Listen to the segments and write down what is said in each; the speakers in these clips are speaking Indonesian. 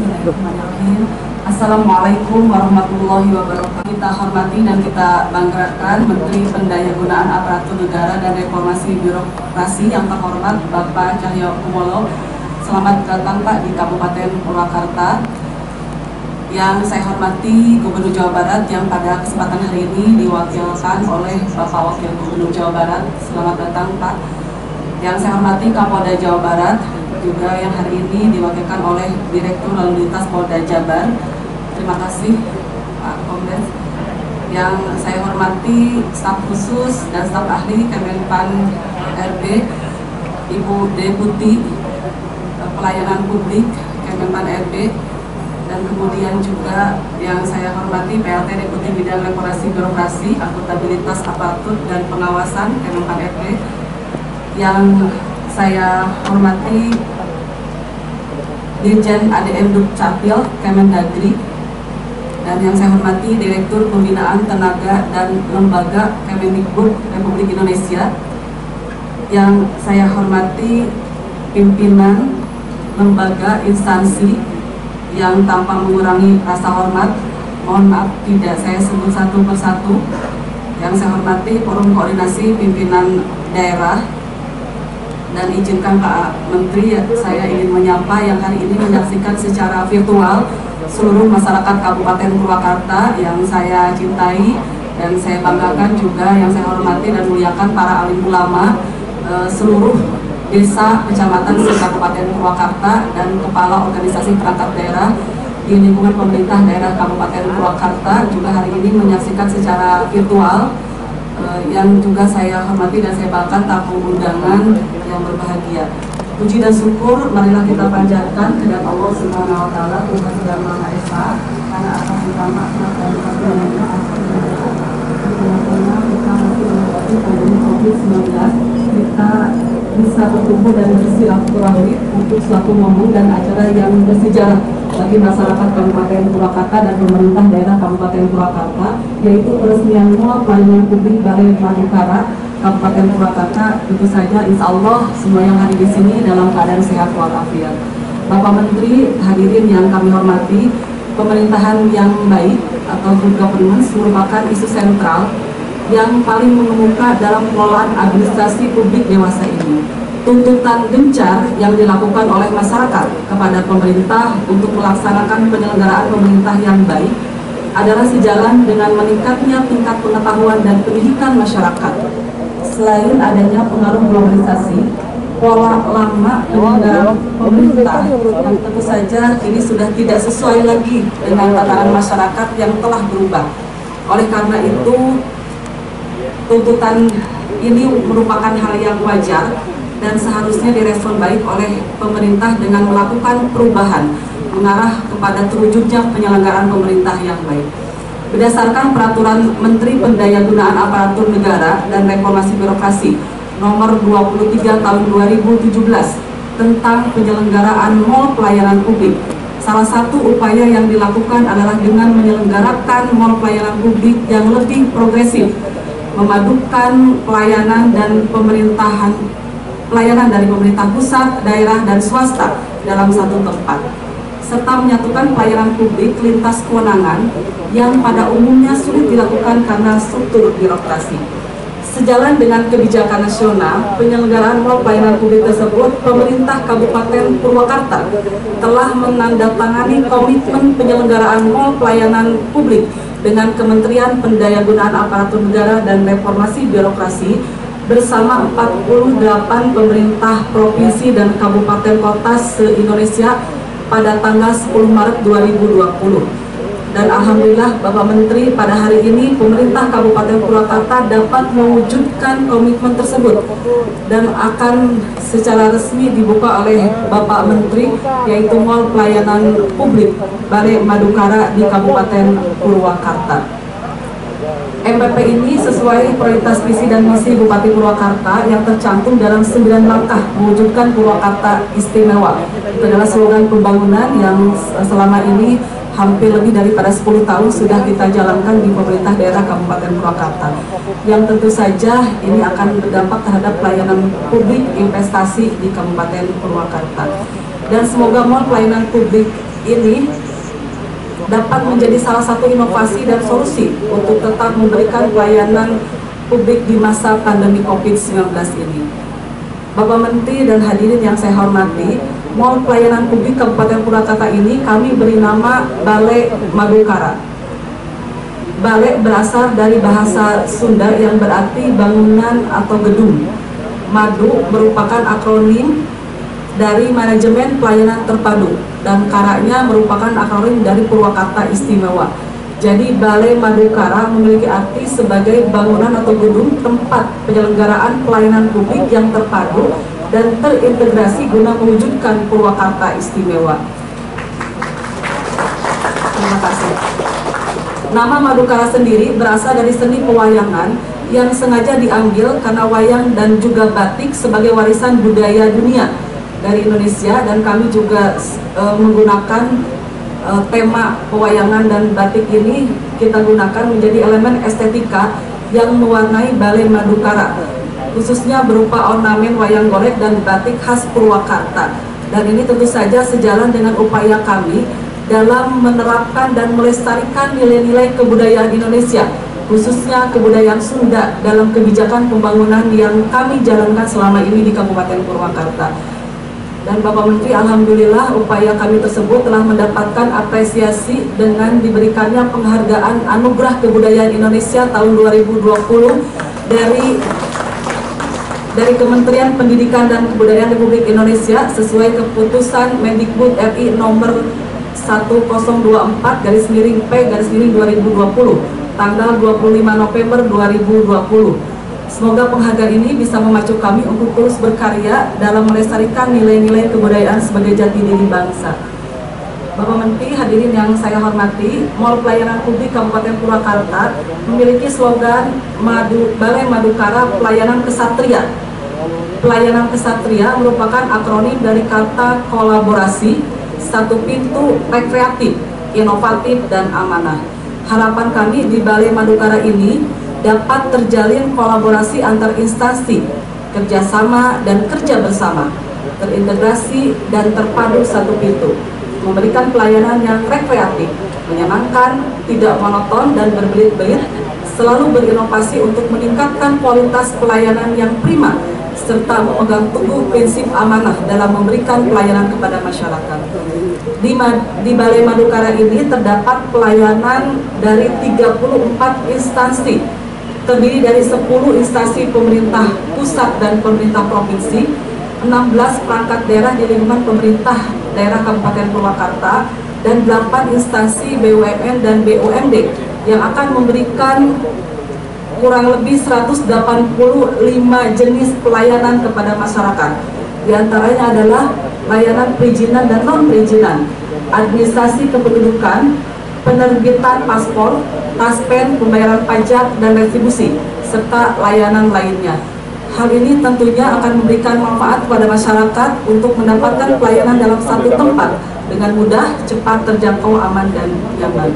Bismillahirrahmanirrahim. Assalamualaikum warahmatullahi wabarakatuh. Kita hormati dan kita banggakan Menteri Pendayagunaan Aparatur Negara dan Reformasi Birokrasi yang terhormat Bapak Cahyo Kumolo. Selamat datang Pak di Kabupaten Purwakarta. Yang saya hormati Gubernur Jawa Barat yang pada kesempatan hari ini diwakilkan oleh Bapak Wakil Gubernur Jawa Barat. Selamat datang Pak. Yang saya hormati Kapolda Jawa Barat, juga yang hari ini diwakilkan oleh Direktur Lalu Lintas Polda Jabar. Terima kasih Pak Kombes. Yang saya hormati staf khusus dan staf ahli Kemenpan RB, Ibu Deputi eh, Pelayanan Publik Kemenpan RB, dan kemudian juga yang saya hormati PLT Deputi Bidang Reformasi Birokrasi, Akuntabilitas Aparatur dan Pengawasan Kemenpan RB, yang saya hormati Dirjen ADM Dukcapil Kemendagri dan yang saya hormati Direktur Pembinaan Tenaga dan Lembaga Kemendikbud Republik Indonesia yang saya hormati pimpinan lembaga instansi yang tanpa mengurangi rasa hormat. Mohon maaf tidak saya sebut satu persatu. Yang saya hormati forum koordinasi pimpinan daerah dan izinkan Pak Menteri saya ingin menyapa yang hari ini menyaksikan secara virtual seluruh masyarakat Kabupaten Purwakarta yang saya cintai dan saya banggakan juga yang saya hormati dan muliakan para alim ulama e, seluruh desa kecamatan se Kabupaten Purwakarta dan kepala organisasi perangkat daerah di lingkungan pemerintah daerah Kabupaten Purwakarta juga hari ini menyaksikan secara virtual uh, yang juga saya hormati dan saya banggakan tamu undangan yang berbahagia. Puji dan syukur marilah kita panjatkan kepada Allah Subhanahu wa taala Tuhan yang Maha Esa karena atas utama dan karunia kita masih menghadapi pandemi Covid-19 kita bisa bertumbuh dan bersilaturahmi untuk suatu momen dan acara yang bersejarah bagi masyarakat Kabupaten Purwakarta dan pemerintah daerah Kabupaten Purwakarta yaitu peresmian Mall Pelayanan Publik Balai Madukara Kabupaten Purwakarta tentu saja insya Allah semua yang hadir di sini dalam keadaan sehat walafiat. Bapak Menteri hadirin yang kami hormati pemerintahan yang baik atau good governance merupakan isu sentral yang paling mengemuka dalam pengelolaan administrasi publik dewasa ini tuntutan gencar yang dilakukan oleh masyarakat kepada pemerintah untuk melaksanakan penyelenggaraan pemerintah yang baik adalah sejalan dengan meningkatnya tingkat pengetahuan dan pendidikan masyarakat. Selain adanya pengaruh globalisasi, pola lama penyelenggaraan pemerintah yang tentu saja ini sudah tidak sesuai lagi dengan tatanan masyarakat yang telah berubah. Oleh karena itu, tuntutan ini merupakan hal yang wajar dan seharusnya direspon baik oleh pemerintah dengan melakukan perubahan mengarah kepada terwujudnya penyelenggaraan pemerintah yang baik. Berdasarkan peraturan Menteri Pendayagunaan Aparatur Negara dan Reformasi Birokrasi nomor 23 tahun 2017 tentang penyelenggaraan mall pelayanan publik. Salah satu upaya yang dilakukan adalah dengan menyelenggarakan mall pelayanan publik yang lebih progresif, memadukan pelayanan dan pemerintahan pelayanan dari pemerintah pusat, daerah, dan swasta dalam satu tempat serta menyatukan pelayanan publik lintas kewenangan yang pada umumnya sulit dilakukan karena struktur birokrasi. Sejalan dengan kebijakan nasional, penyelenggaraan mal pelayanan publik tersebut, pemerintah Kabupaten Purwakarta telah menandatangani komitmen penyelenggaraan mal pelayanan publik dengan Kementerian Pendayagunaan Aparatur Negara dan Reformasi Birokrasi bersama 48 pemerintah provinsi dan kabupaten kota se-Indonesia pada tanggal 10 Maret 2020. Dan Alhamdulillah Bapak Menteri pada hari ini pemerintah Kabupaten Purwakarta dapat mewujudkan komitmen tersebut dan akan secara resmi dibuka oleh Bapak Menteri yaitu Mall Pelayanan Publik Balai Madukara di Kabupaten Purwakarta. MPP ini sesuai prioritas visi dan misi Bupati Purwakarta yang tercantum dalam 9 langkah mewujudkan Purwakarta istimewa. Itu adalah slogan pembangunan yang selama ini hampir lebih daripada 10 tahun sudah kita jalankan di pemerintah daerah Kabupaten Purwakarta. Yang tentu saja ini akan berdampak terhadap pelayanan publik investasi di Kabupaten Purwakarta. Dan semoga mohon pelayanan publik ini dapat menjadi salah satu inovasi dan solusi untuk tetap memberikan pelayanan publik di masa pandemi COVID-19 ini. Bapak Menteri dan hadirin yang saya hormati, Mall Pelayanan Publik Kabupaten Purwakarta ini kami beri nama Balai Madukara. Balai berasal dari bahasa Sunda yang berarti bangunan atau gedung. Madu merupakan akronim dari Manajemen Pelayanan Terpadu dan Karanya merupakan akronim dari Purwakarta Istimewa. Jadi Balai Madukara memiliki arti sebagai bangunan atau gedung tempat penyelenggaraan pelayanan publik yang terpadu dan terintegrasi guna mewujudkan Purwakarta Istimewa. Terima kasih. Nama Madukara sendiri berasal dari seni pewayangan yang sengaja diambil karena wayang dan juga batik sebagai warisan budaya dunia dari Indonesia dan kami juga e, menggunakan e, tema pewayangan dan batik ini kita gunakan menjadi elemen estetika yang mewarnai Balai Madukara khususnya berupa ornamen wayang golek dan batik khas Purwakarta dan ini tentu saja sejalan dengan upaya kami dalam menerapkan dan melestarikan nilai-nilai kebudayaan Indonesia khususnya kebudayaan Sunda dalam kebijakan pembangunan yang kami jalankan selama ini di Kabupaten Purwakarta. Dan Bapak Menteri, Alhamdulillah upaya kami tersebut telah mendapatkan apresiasi dengan diberikannya penghargaan Anugerah Kebudayaan Indonesia tahun 2020 dari dari Kementerian Pendidikan dan Kebudayaan Republik Indonesia sesuai keputusan Mendikbud RI nomor 1024 garis miring P garis miring 2020 tanggal 25 November 2020 Semoga penghargaan ini bisa memacu kami untuk terus berkarya dalam melestarikan nilai-nilai kebudayaan sebagai jati diri bangsa. Bapak Menteri, hadirin yang saya hormati, Mall Pelayanan Publik Kabupaten Purwakarta memiliki slogan Madu Balai Madukara Pelayanan Kesatria. Pelayanan Kesatria merupakan akronim dari kata kolaborasi, satu pintu rekreatif, inovatif, dan amanah. Harapan kami di Balai Madukara ini dapat terjalin kolaborasi antar instansi, kerjasama dan kerja bersama, terintegrasi dan terpadu satu pintu, memberikan pelayanan yang rekreatif, menyenangkan, tidak monoton dan berbelit-belit, selalu berinovasi untuk meningkatkan kualitas pelayanan yang prima, serta memegang teguh prinsip amanah dalam memberikan pelayanan kepada masyarakat. Di, di Balai Madukara ini terdapat pelayanan dari 34 instansi terdiri dari 10 instansi pemerintah pusat dan pemerintah provinsi, 16 perangkat daerah di lingkungan pemerintah daerah Kabupaten Purwakarta, dan 8 instansi BUMN dan BUMD yang akan memberikan kurang lebih 185 jenis pelayanan kepada masyarakat. Di antaranya adalah layanan perizinan dan non-perizinan, administrasi kependudukan, penerbitan paspor, taspen, pembayaran pajak, dan retribusi, serta layanan lainnya. Hal ini tentunya akan memberikan manfaat kepada masyarakat untuk mendapatkan pelayanan dalam satu tempat dengan mudah, cepat, terjangkau, aman, dan nyaman.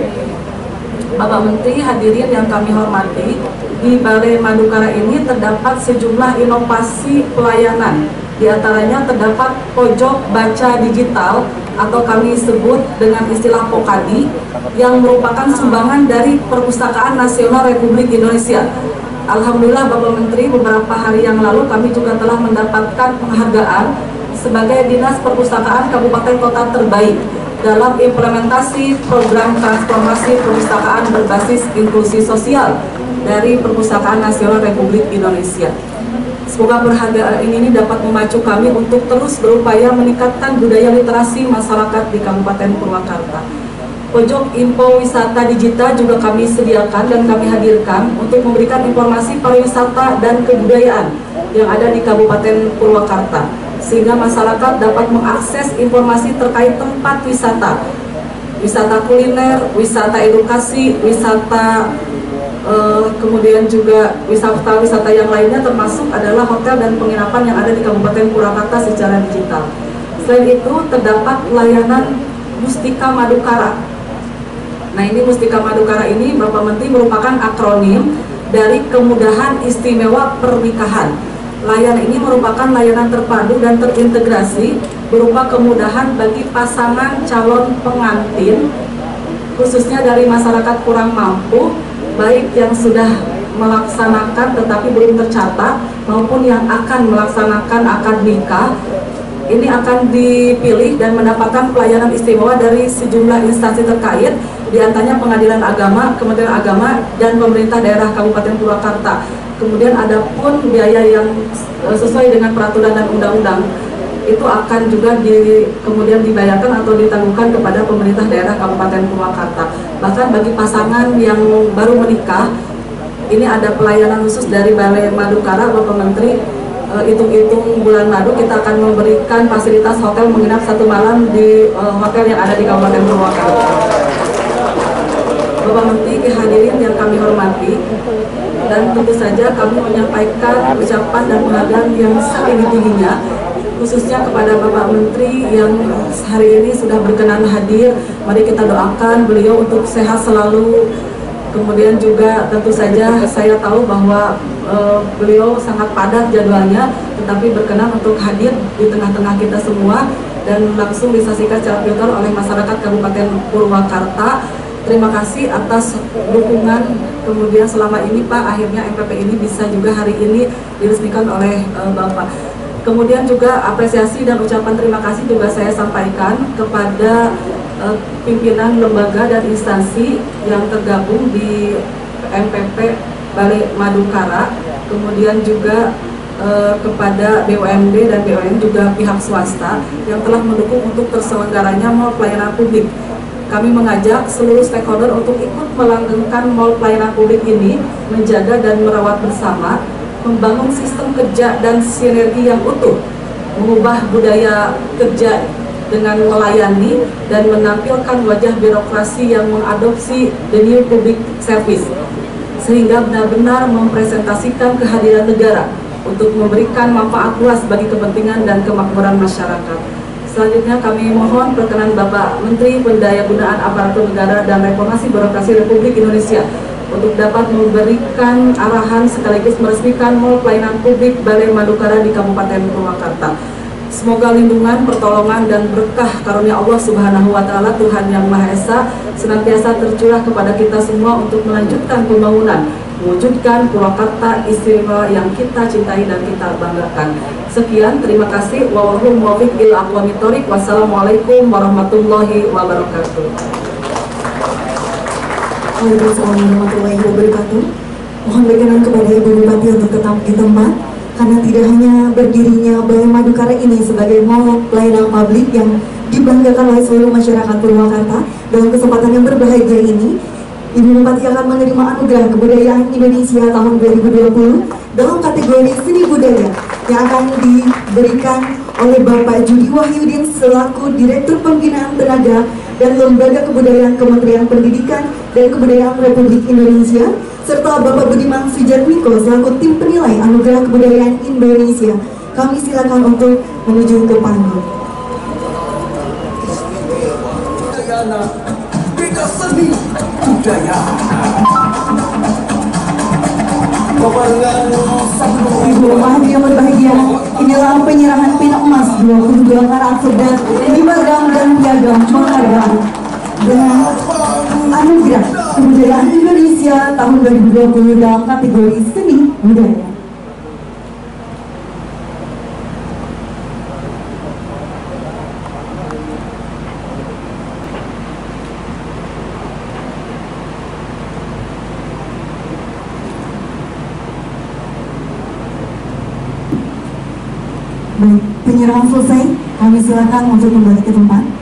Bapak Menteri, hadirin yang kami hormati, di Balai Madukara ini terdapat sejumlah inovasi pelayanan. Di antaranya terdapat pojok baca digital atau kami sebut dengan istilah Pokadi yang merupakan sumbangan dari Perpustakaan Nasional Republik Indonesia. Alhamdulillah Bapak Menteri beberapa hari yang lalu kami juga telah mendapatkan penghargaan sebagai Dinas Perpustakaan Kabupaten Kota terbaik dalam implementasi program transformasi perpustakaan berbasis inklusi sosial dari Perpustakaan Nasional Republik Indonesia. Semoga penghargaan ini dapat memacu kami untuk terus berupaya meningkatkan budaya literasi masyarakat di Kabupaten Purwakarta. Pojok info wisata digital juga kami sediakan dan kami hadirkan untuk memberikan informasi pariwisata dan kebudayaan yang ada di Kabupaten Purwakarta sehingga masyarakat dapat mengakses informasi terkait tempat wisata wisata kuliner, wisata edukasi, wisata uh, kemudian juga wisata-wisata yang lainnya termasuk adalah hotel dan penginapan yang ada di Kabupaten Purwakarta secara digital. Selain itu terdapat layanan Mustika Madukara. Nah ini Mustika Madukara ini Bapak Menteri merupakan akronim dari kemudahan istimewa pernikahan. Layanan ini merupakan layanan terpadu dan terintegrasi berupa kemudahan bagi pasangan calon pengantin khususnya dari masyarakat kurang mampu baik yang sudah melaksanakan tetapi belum tercatat maupun yang akan melaksanakan akad nikah ini akan dipilih dan mendapatkan pelayanan istimewa dari sejumlah instansi terkait di antaranya Pengadilan Agama, Kementerian Agama, dan pemerintah daerah Kabupaten Purwakarta. Kemudian ada pun biaya yang eh, sesuai dengan peraturan dan undang-undang itu akan juga di, kemudian dibayarkan atau ditangguhkan kepada pemerintah daerah Kabupaten Purwakarta. Bahkan bagi pasangan yang baru menikah, ini ada pelayanan khusus dari Balai Madukara Bapak Menteri Eh, hitung-hitung bulan madu kita akan memberikan fasilitas hotel menginap satu malam di uh, hotel yang ada di Kabupaten Purwakarta. Bapak Menteri, kehadirin yang kami hormati, dan tentu saja kami menyampaikan ucapan dan penghargaan yang setinggi-tingginya khususnya kepada Bapak Menteri yang hari ini sudah berkenan hadir. Mari kita doakan beliau untuk sehat selalu, Kemudian juga tentu saja saya tahu bahwa e, beliau sangat padat jadwalnya, tetapi berkenan untuk hadir di tengah-tengah kita semua dan langsung disaksikan secara virtual oleh masyarakat Kabupaten Purwakarta. Terima kasih atas dukungan kemudian selama ini Pak akhirnya MPP ini bisa juga hari ini diresmikan oleh e, Bapak. Kemudian juga apresiasi dan ucapan terima kasih juga saya sampaikan kepada uh, pimpinan lembaga dan instansi yang tergabung di MPP Balai Madukara, kemudian juga uh, kepada BUMD dan BUMN juga pihak swasta yang telah mendukung untuk terselenggaranya mall pelayanan publik. Kami mengajak seluruh stakeholder untuk ikut melanggengkan mall pelayanan publik ini, menjaga dan merawat bersama, membangun sistem kerja dan sinergi yang utuh, mengubah budaya kerja dengan melayani dan menampilkan wajah birokrasi yang mengadopsi the new public service sehingga benar-benar mempresentasikan kehadiran negara untuk memberikan manfaat luas bagi kepentingan dan kemakmuran masyarakat. Selanjutnya kami mohon perkenan Bapak Menteri Pendayagunaan Aparatur Negara dan Reformasi Birokrasi Republik Indonesia untuk dapat memberikan arahan sekaligus meresmikan Mall Pelayanan Publik Balai Madukara di Kabupaten Purwakarta. Semoga lindungan, pertolongan, dan berkah karunia Allah Subhanahu wa Ta'ala, Tuhan yang Maha Esa, senantiasa tercurah kepada kita semua untuk melanjutkan pembangunan, mewujudkan Purwakarta istimewa yang kita cintai dan kita banggakan. Sekian, terima kasih. Wassalamualaikum warahmatullahi wabarakatuh. Waalaikumsalam warahmatullahi wabarakatuh. Mohon berkenan kepada Ibu Bupati untuk tetap di tempat karena tidak hanya berdirinya Balai Madukara ini sebagai mall pelayanan publik yang dibanggakan oleh seluruh masyarakat Purwakarta dalam kesempatan yang berbahagia ini Ibu Bupati akan menerima anugerah kebudayaan Indonesia tahun 2020 dalam kategori seni budaya yang akan diberikan oleh Bapak Judi Wahyudin selaku Direktur Pembinaan Tenaga dan Lembaga Kebudayaan Kementerian Pendidikan dan Kebudayaan Republik Indonesia serta Bapak Budiman Sujarmiko selaku tim penilai Anugerah Kebudayaan Indonesia. Kami silakan untuk menuju ke panggung. Ibu Mahdi yang berbahagia, inilah penyerahan pin emas 22 karat sedang 5 gram dan piagam penghargaan dengan anugerah kebudayaan Indonesia tahun 2020 dalam kategori seni budaya. Baik, penyerahan selesai. Kami silakan untuk kembali ke tempat.